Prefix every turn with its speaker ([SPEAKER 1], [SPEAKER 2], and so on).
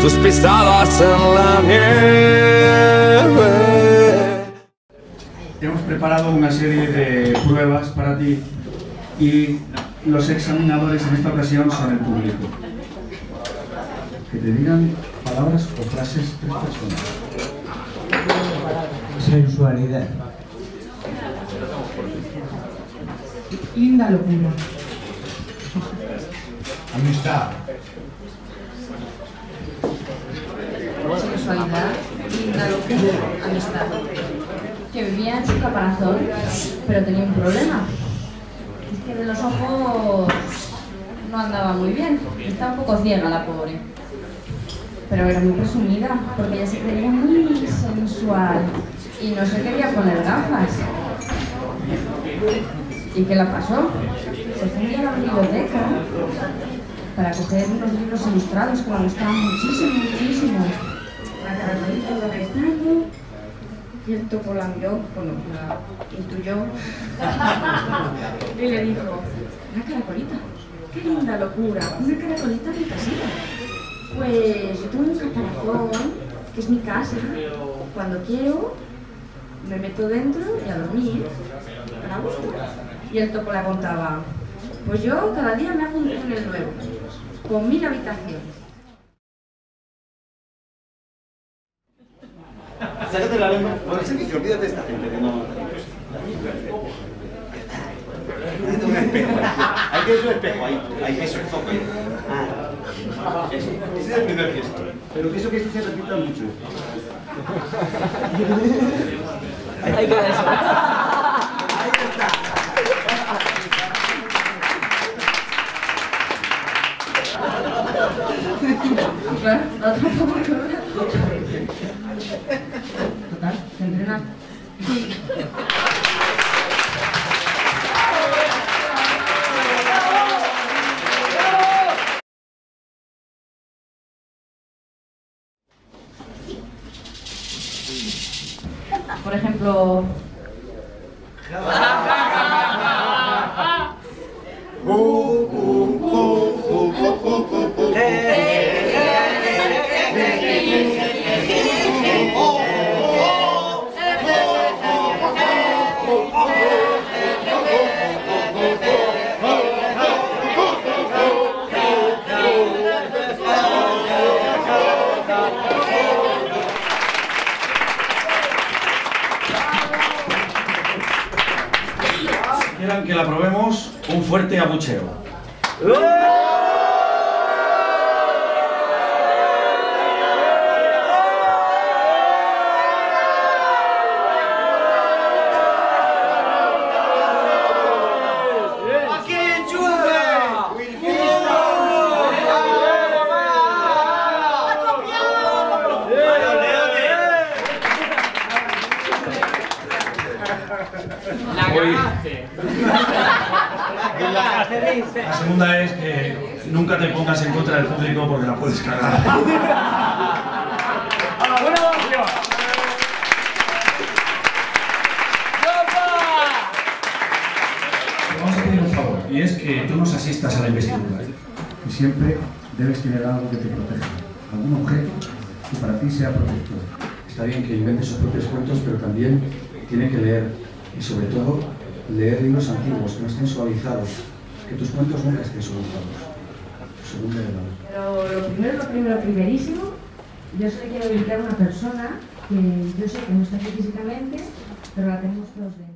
[SPEAKER 1] Tus pisadas en la nieve.
[SPEAKER 2] Hemos preparado una serie de pruebas para ti y los examinadores en esta ocasión son el público. Que te digan palabras o frases tres personas.
[SPEAKER 3] Sensualidad.
[SPEAKER 4] Linda locura.
[SPEAKER 3] Amistad.
[SPEAKER 5] Sexualidad, locura, amistad. Que vivía en su caparazón, pero tenía un problema. Es que de los ojos no andaba muy bien. Estaba un poco ciega la pobre. Pero era muy presumida, porque ella se creía muy sensual y no se quería poner gafas. ¿Y qué le pasó? Se fue a la biblioteca para coger unos libros ilustrados que me gustaban muchísimo, muchísimo. La caracolita iba rezando y el topo la miró, bueno, la intuyó y le dijo, una caracolita, qué linda locura, una caracolita de casita. Pues yo tengo un caparazón, que es mi casa, cuando quiero me meto dentro y a dormir, para gusto. Y el topo le contaba, pues yo cada día me hago un túnel nuevo, con mil habitaciones.
[SPEAKER 6] Sácate la lengua. Por el servicio, olvídate de esta gente que no. Un espejo. Hay que eso espejo ahí. Hay que eso, el foco ahí. Ah, eso. Ese es el primer gesto. Pero pienso que esto se repita mucho. Ahí que eso.
[SPEAKER 5] Total, se entrena. Por ejemplo,
[SPEAKER 2] Que la probemos, un fuerte abucheo. Hoy- La segunda es que nunca te pongas en contra del público porque la puedes cagar. Te vamos a pedir un favor, y es que tú nos asistas a la investidura. Y siempre debes tener algo que te proteja, algún objeto que para ti sea protector. Está bien que inventes sus propios cuentos, pero también tiene que leer, y sobre todo, leer libros antiguos, que no estén suavizados, que tus cuentos nunca estén suavizados. Verdad.
[SPEAKER 5] Pero lo primero, lo primero, primerísimo, yo solo quiero dedicar a una persona que yo sé que no está aquí físicamente, pero la tenemos todos dentro.